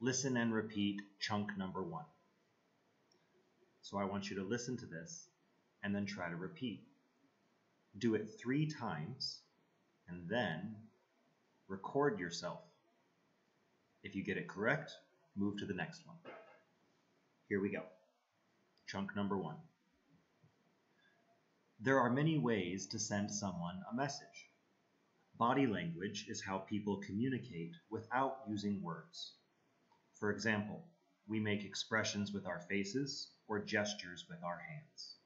Listen and repeat chunk number one. So I want you to listen to this and then try to repeat. Do it three times and then record yourself. If you get it correct, move to the next one. Here we go. Chunk number one. There are many ways to send someone a message. Body language is how people communicate without using words. For example, we make expressions with our faces or gestures with our hands.